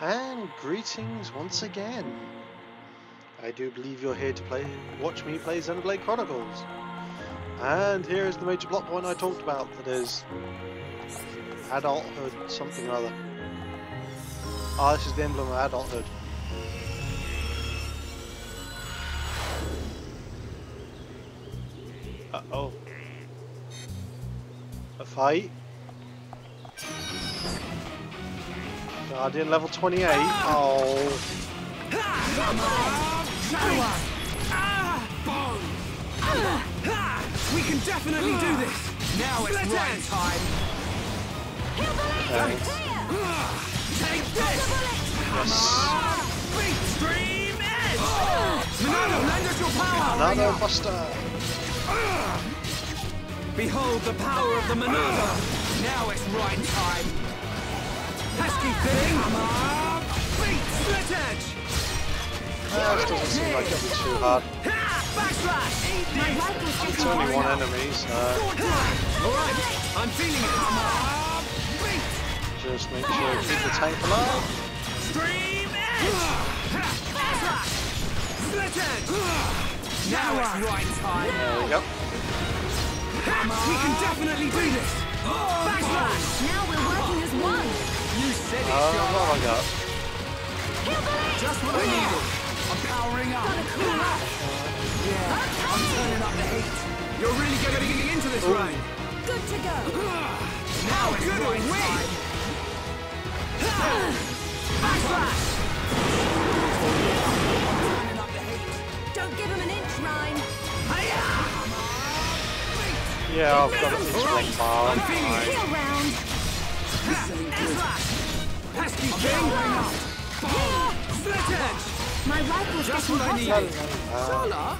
And greetings once again. I do believe you're here to play, watch me play Xenoblade Chronicles. And here is the major plot point I talked about, that is adulthood something or other. Ah, oh, this is the emblem of adulthood. Uh-oh. A fight? Guardian level 28. Oh. We can definitely do this. Now it's right time. Thanks. Take this. Yes. Beat stream edge. Monado, lend us your power. Another buster. Behold the power of the Monado. Now it's right time. Pesky thing. Beat split edge. Ah, this doesn't seem like it'll be too hard. Ha! Backslash. My rifle's It's only one enemy, so Alright, I'm feeling it. Beat. just make sure to keep the tank alive. Stream edge. Split edge. Now it's right time. There we go. We can definitely do this. Backslash. Now we're working as one. You said it, Oh, what have I Charlotte. got? Just what I needed. I'm powering up. Cool off. Uh, yeah, I'm turning up the heat. You're really good at getting into this Ooh. rain. Good to go. Uh, now it's right time. Uh, Backslash. Turning up the heat. Don't give him an inch, Reyn. Hiya! Yeah, I've got at least one bar. I'm feeling it. Heal round. Backslash. Pesky thing. Split edge. My rifle's Just getting what I hotter. needed. Charlotte.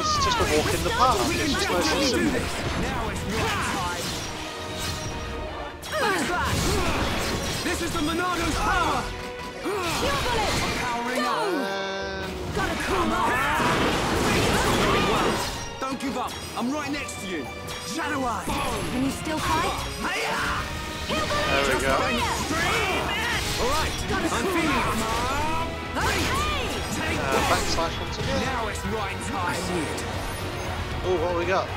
it's just a walk in the park. We can It's just nice and do simple. this. Now it's right time. Backslash. This is the Monado's power. Heal bullet. Powering up. Gotta cool off. Don't give up. I'm right next to you. Shadow Eye. Can you still fight? Hiya! There we go. All right. I'm feeling it. Okay. Take Uh, backslash once again. Now it's right time. Oh, what we got?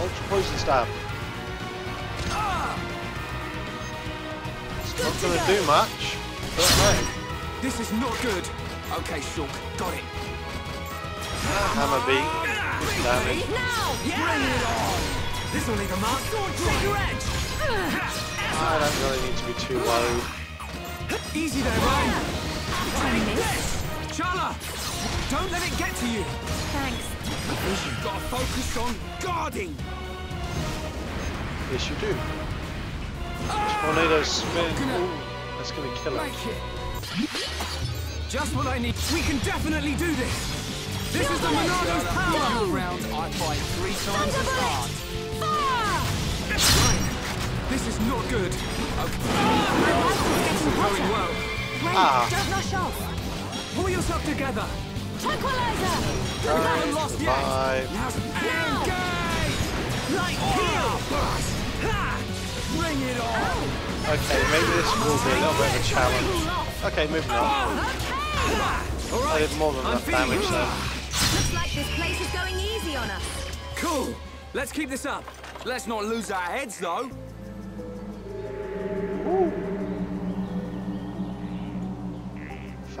Ultra poison stab. It's not going to do much, but hey, This is not good. Okay, Shulk. Got it. hammer beat, damage. Now. Bring it on. This will leave a mark. Trigger edge. I don't really need to be too worried. Easy there, Reyn. I missed. Sharla, don't let it get to you. Thanks. You've got to focus on guarding. Yes, you do. Ah! Tornado spin. Ooh, that's going to kill Like it. it. Just what I need. We can definitely do this. This is the Monado's power. Go. round, I fight three times as hard. Fire. Fine. This is not good. Okay. My rifle's Going well. Wait, Ah. don't rush off. Pull yourself together. Tranquilizer. Haven't lost yet. Survive. Now's engage. Like here. Ha! Bring it on. Okay, maybe this will be a little bit of a challenge. Okay, moving on. Okay. I did more than enough damage it. there. Looks like this place is going easy on us. Cool. Let's keep this up. Let's not lose our heads, though.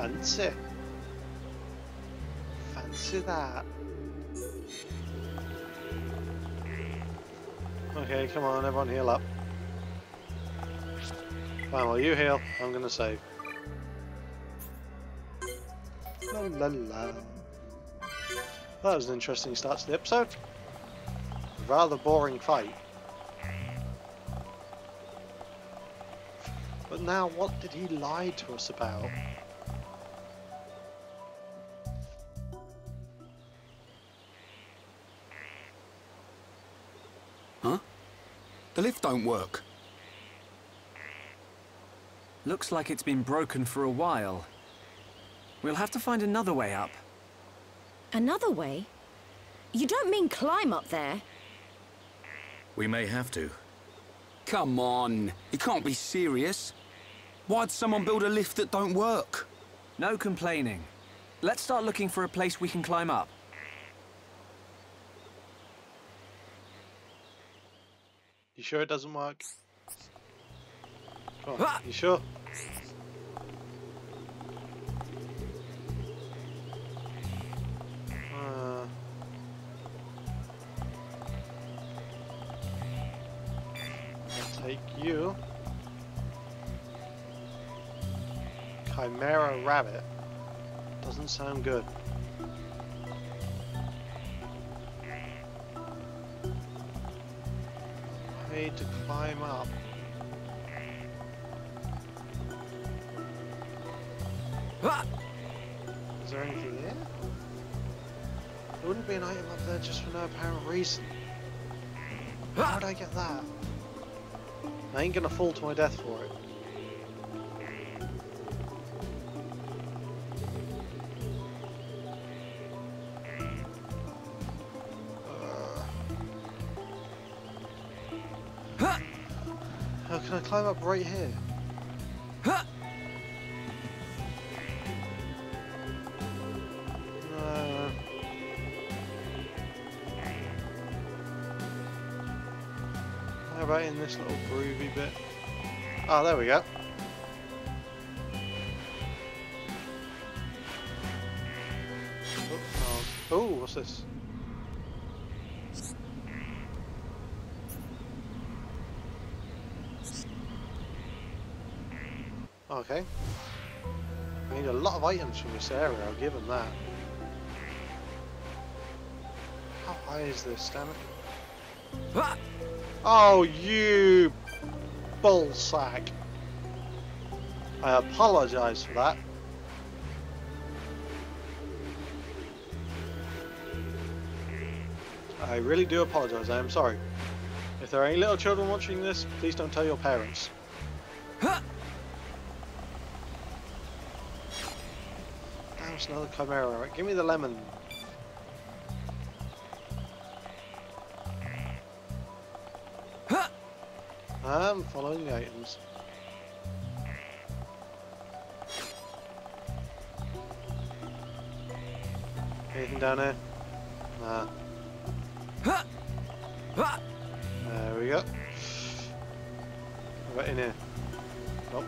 Fancy. Fancy that. Okay, come on, everyone heal up. Fine, while you heal, I'm gonna save. La la la. That was an interesting start to the episode. Rather boring fight. But now, what did he lie to us about? The lift don't work. Looks like it's been broken for a while. We'll have to find another way up. Another way? You don't mean climb up there? We may have to. Come on, you can't be serious. Why'd someone build a lift that don't work? No complaining. Let's start looking for a place we can climb up. You sure it doesn't work? Come on, Ah! you sure? Uh, I'll take you. Chimera Rabbit. Doesn't sound good. Way to climb up. Ah! Is there anything there? There wouldn't be an item up there just for no apparent reason. How would I get that? I ain't gonna fall to my death for it. Up right here? Huh! Uh, how about in this little groovy bit? Ah, there we go. Oh, oh. oh, what's this? Okay. I need a lot of items from this area, I'll give them that. How high is this, damn it? Ah! Oh, you bullsack. I apologise for that. I really do apologise, I am sorry. If there are any little children watching this, please don't tell your parents. Huh! Damn, it's another chimera. Right, give me the lemon. Huh! I'm following the items. Anything down there? Nah. Huh! Ah! There we go. What in here? Nope.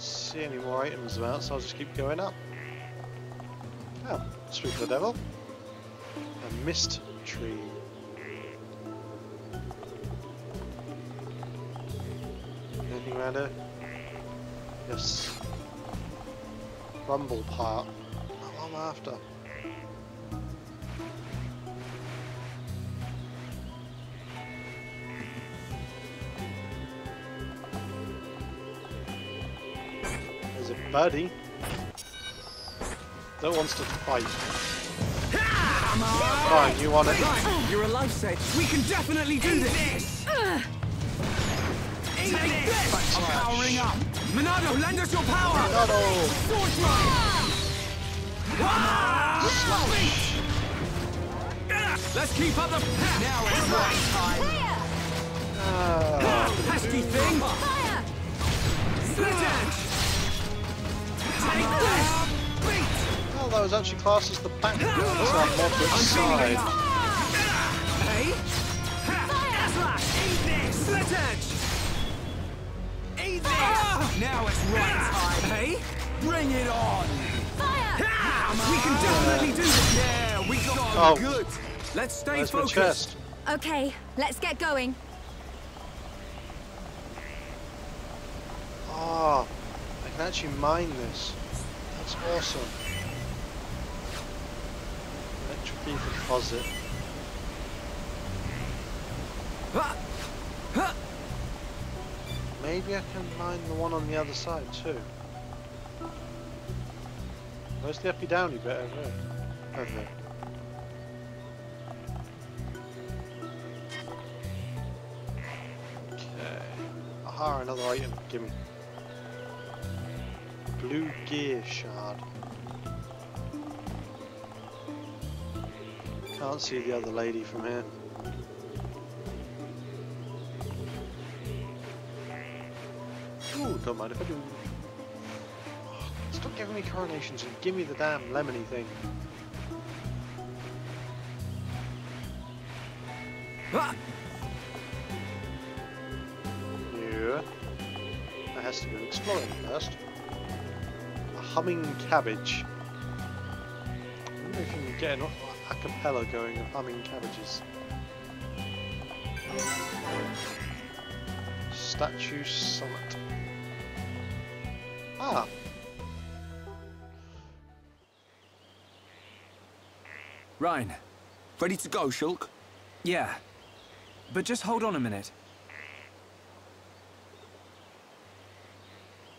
See any more items about, so I'll just keep going up. Oh, sweet the devil. A mist tree. Anything around here? Yes. Rumble part. Not what I'm after. Buddy that wants to fight. Come on! Come you want it? Right, you're a lifesaver. We can definitely do this! Take this! I'm powering up! Monado, lend us your power! No, Sword drive! Let's keep up the Now it's right time! Ah, Pesky thing! Fire! Split edge! Take well, that was actually classed as the back. That's not more to its I'm feeling side. Hey! Ha! Eat this! Split edge! Eat this! Now it's right time! Hey! Bring it on! Fire! We can ah! definitely do this! Yeah, we got Oh. good! Let's stay Where's focused! chest? Okay, let's get going. Ah, I can actually mine this. That's awesome. Electric ether deposit. Maybe I can mine the one on the other side too. Where's the uppy downy bit over there? Over. Okay. Aha, another item. Gimme. Blue gear shard. Can't see the other lady from here. Ooh, don't mind if I do. Oh, stop giving me coronations and give me the damn lemony thing. Ah! Yeah. That has to go exploring first. A humming cabbage. I wonder if you can get an a cappella going of humming cabbages. Statue Summit. Ah, Reyn. Ready to go, Shulk? Yeah. But just hold on a minute.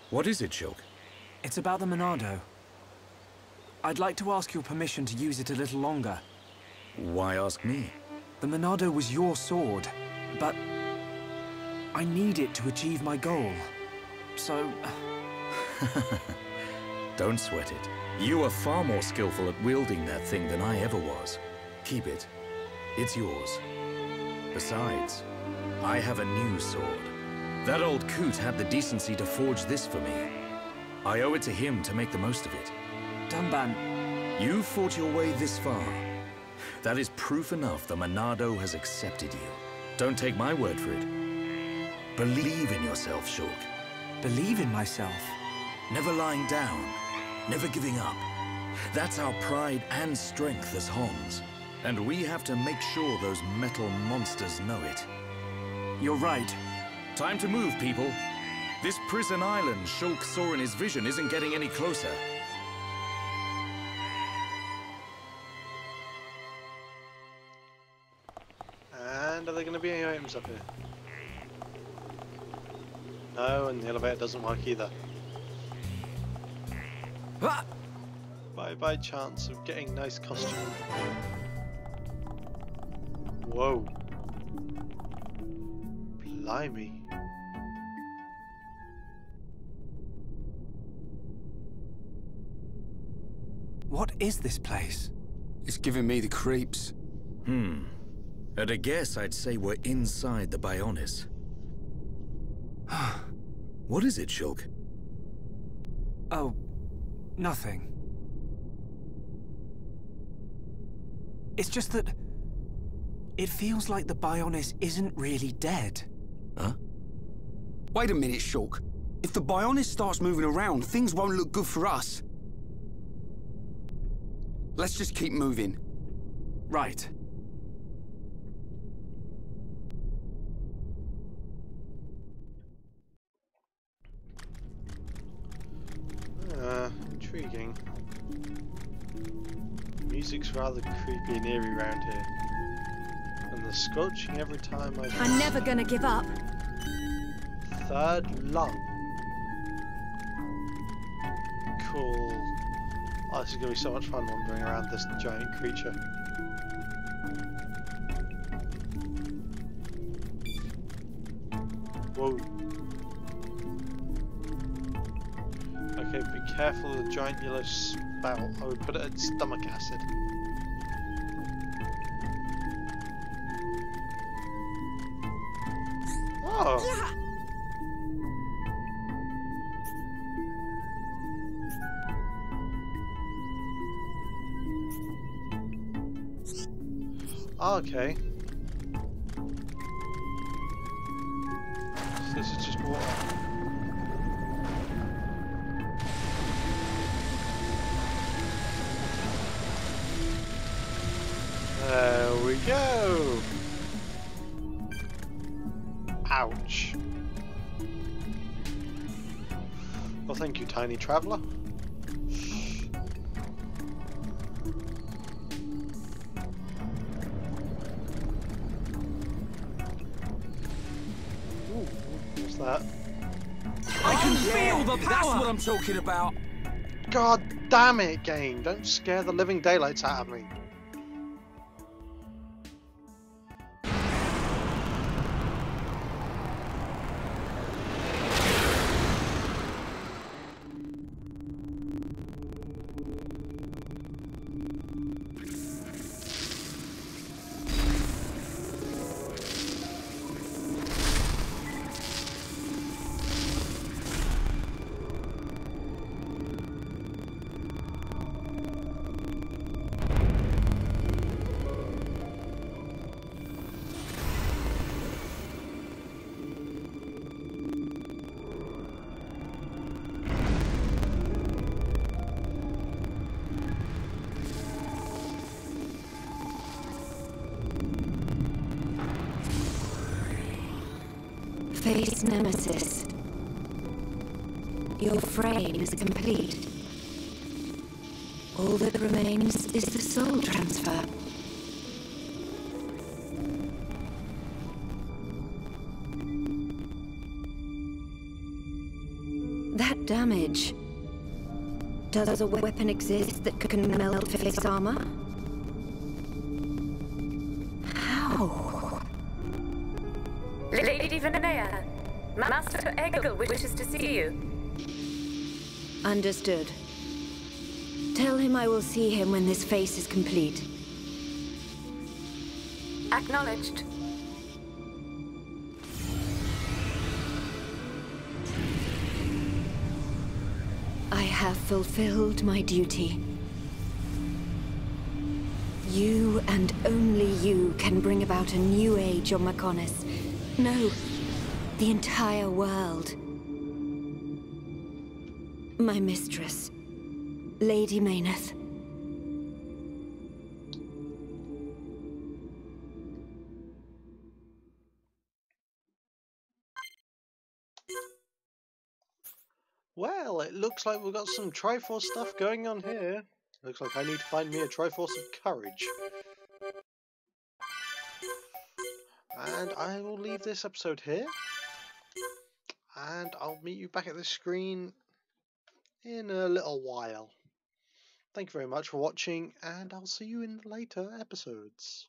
What is it, Shulk? It's about the Monado. I'd like to ask your permission to use it a little longer. Why ask me? The Monado was your sword, but I need it to achieve my goal. So, Don't sweat it. You are far more skillful at wielding that thing than I ever was. Keep it. It's yours. Besides, I have a new sword. That old coot had the decency to forge this for me. I owe it to him to make the most of it. Dunban, You fought your way this far. That is proof enough the Monado has accepted you. Don't take my word for it. Believe in yourself, Shulk. believe in myself. Never lying down, never giving up. That's our pride and strength as Homs. And we have to make sure those metal monsters know it. You're right. Time to move, people. This prison island Shulk saw in his vision isn't getting any closer. and are there going to be any items up here? No, and the elevator doesn't work either. Ah! Bye bye chance of getting nice costume. Whoa. Blimey. Is this place? It's giving me the creeps. Hmm. At a guess, I'd say we're inside the Bionis. what is it, Shulk? Oh, nothing. It's just that... It feels like the Bionis isn't really dead. Huh? Wait a minute, Shulk. If the Bionis starts moving around, things won't look good for us. Let's just keep moving. Right. Uh, intriguing. Music's rather creepy and eerie around here. And the scorching every time I I'm never gonna give up. third lung. This is gonna be so much fun wandering around this giant creature. Whoa. Okay, be careful of the giant yellow spout. I would put it at stomach acid. This just water. There we go. Ouch. Well, thank you, tiny traveller. What I'm talking about. God damn it, game! Don't scare the living daylights out of me. Nemesis. Your frame is complete. All that remains is the soul transfer. That damage. Does a weapon exist that can melt face armor? Wishes to see you. Understood. Tell him I will see him when this face is complete. Acknowledged. I have fulfilled my duty. You and only you can bring about a new age on Mechonis. No, the entire world. My mistress, Lady Meyneth. Well, it looks like we've got some Triforce stuff going on here. Looks like I need to find me a Triforce of Courage. And I will leave this episode here. And I'll meet you back at the screen in a little while. Thank you very much for watching, and I'll see you in later episodes.